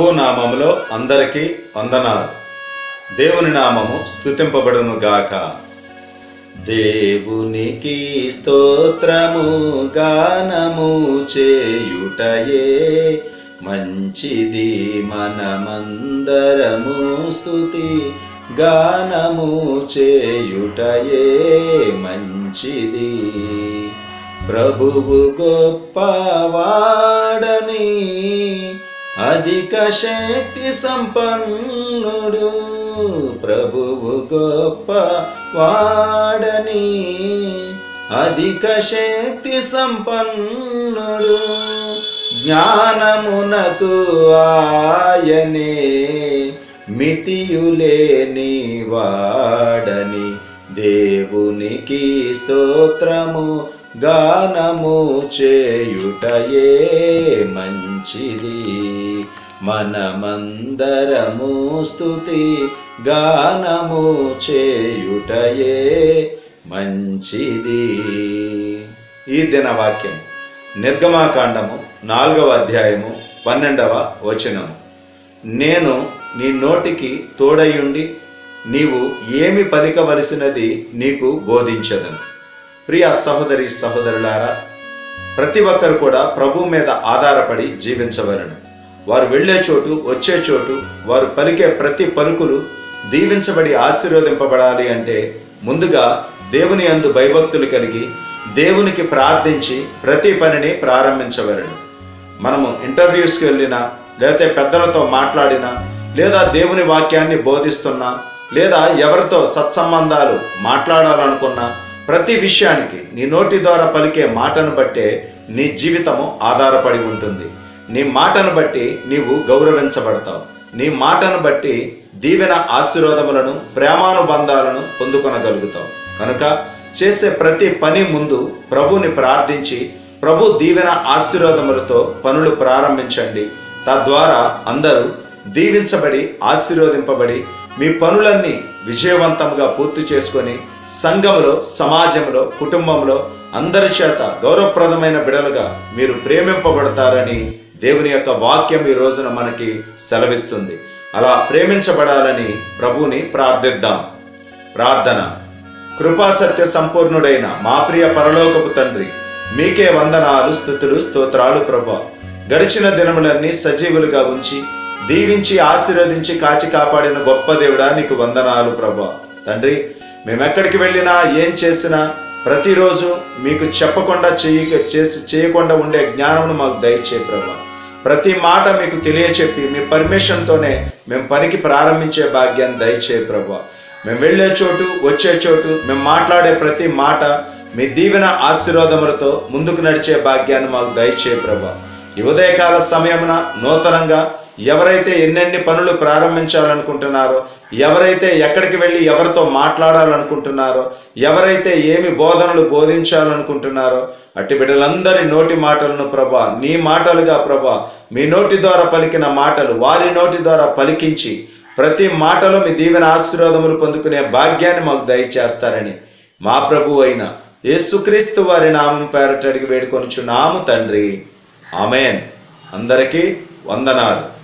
ప్రభు నామములో అందరికీ వందనాలు. దేవుని నామము స్థుతింపబడును గాక. దేవునికి స్తోత్రము గానము చేయుటయే మంచిది. మనమందరము స్థుతి గానము చేయుటయే మంచిది. ప్రభువు గొప్పవాడని అధిక శక్తి సంపన్నుడు ప్రభువు గొప్ప వాడని. అధిక శక్తి సంపన్నుడు జ్ఞానమునకు ఆయనే. మితియులేని వాడని దేవునికి స్తోత్రము గానము చేయుటయే మంచిది మనమందరము స్థుతి గానము చేయుటయే మంచిది. ఈ దిన వాక్యం నిర్గమాకాండము నాలుగవ అధ్యాయము పన్నెండవ వచనము. నేను నీ నోటికి తోడయుండి నీవు ఏమి పలికవలసినది నీకు బోధించదను. ప్రియ సహోదరి సహోదరులారా ప్రతి ఒక్కరు కూడా ప్రభు మీద ఆధారపడి జీవించవలను. వారు వెళ్ళే చోటు వచ్చే చోటు వారు పలికే ప్రతి పలుకులు దీవించబడి ఆశీర్వదింపబడాలి అంటే ముందుగా దేవుని అందు భయభక్తులు కలిగి దేవునికి ప్రార్థించి ప్రతి పనిని ప్రారంభించవలను. మనము ఇంటర్వ్యూస్కి వెళ్ళినా లేకపోతే పెద్దలతో మాట్లాడినా లేదా దేవుని వాక్యాన్ని బోధిస్తున్నా లేదా ఎవరితో సత్సంబంధాలు మాట్లాడాలనుకున్నా ప్రతి విషయానికి నీ నోటి ద్వారా పలికే మాటను బట్టే నీ జీవితము ఆధారపడి ఉంటుంది. నీ మాటను బట్టి నీవు గౌరవించబడతావు. నీ మాటను బట్టి దీవెన ఆశీర్వాదములను ప్రేమానుబంధాలను పొందుకొనగలుగుతావు. కనుక చేసే ప్రతి పని ముందు ప్రభుని ప్రార్థించి ప్రభు దీవెన ఆశీర్వాదములతో పనులు ప్రారంభించండి. తద్వారా అందరూ దీవించబడి ఆశీర్వదింపబడి మీ పనులన్నీ విజయవంతంగా పూర్తి చేసుకొని సంఘములో సమాజంలో కుటుంబంలో అందరి చేత గౌరవప్రదమైన బిడలుగా మీరు ప్రేమింపబడతారని దేవుని యొక్క వాక్యం ఈ రోజున మనకి సెలవిస్తుంది. అలా ప్రేమించబడాలని ప్రభుని ప్రార్థిద్దాం. ప్రార్థన. కృపాసత్య సంపూర్ణుడైన మా ప్రియ పరలోకపు తండ్రి మీకే వందనాలు స్థుతులు స్తోత్రాలు ప్రభా. గడిచిన దినములన్నీ సజీవులుగా ఉంచి దీవించి ఆశీర్వదించి కాచి కాపాడిన గొప్ప దేవుడా నీకు వందనాలు ప్రభా. తండ్రి మేమెక్కడికి వెళ్ళినా ఏం చేసినా ప్రతిరోజు మీకు చెప్పకుండా చేయ చేసి చేయకుండా ఉండే జ్ఞానమును మాకు దయచే ప్రభా. ప్రతి మాట మీకు తెలియచెప్పి మీ పర్మిషన్తోనే మేము పనికి ప్రారంభించే భాగ్యాన్ని దయచే ప్రభా. మేము వెళ్ళే చోటు వచ్చే చోటు మేము మాట్లాడే ప్రతి మాట మీ దీవెన ఆశీర్వాదములతో ముందుకు నడిచే భాగ్యాన్ని మాకు దయచే ప్రభా. ఈ ఉదయకాల సమయమున నూతనంగా ఎవరైతే ఎన్నెన్ని పనులు ప్రారంభించాలనుకుంటున్నారో ఎవరైతే ఎక్కడికి వెళ్ళి ఎవరితో మాట్లాడాలనుకుంటున్నారో ఎవరైతే ఏమి బోధనలు బోధించాలనుకుంటున్నారో అట్టి బిడ్డలందరి నోటి మాటలను ప్రభా నీ మాటలుగా ప్రభా మీ నోటి ద్వారా పలికిన మాటలు వారి నోటి ద్వారా పలికించి ప్రతి మాటలో మీ దీవెన ఆశీర్వాదములు పొందుకునే భాగ్యాన్ని మాకు దయచేస్తారని మా ప్రభు అయిన యేసుక్రీస్తు వారి నామం పేరట అడిగి వేడుకొనుచున్నాము తండ్రి. ఆమెన్. అందరికీ వందనాలు.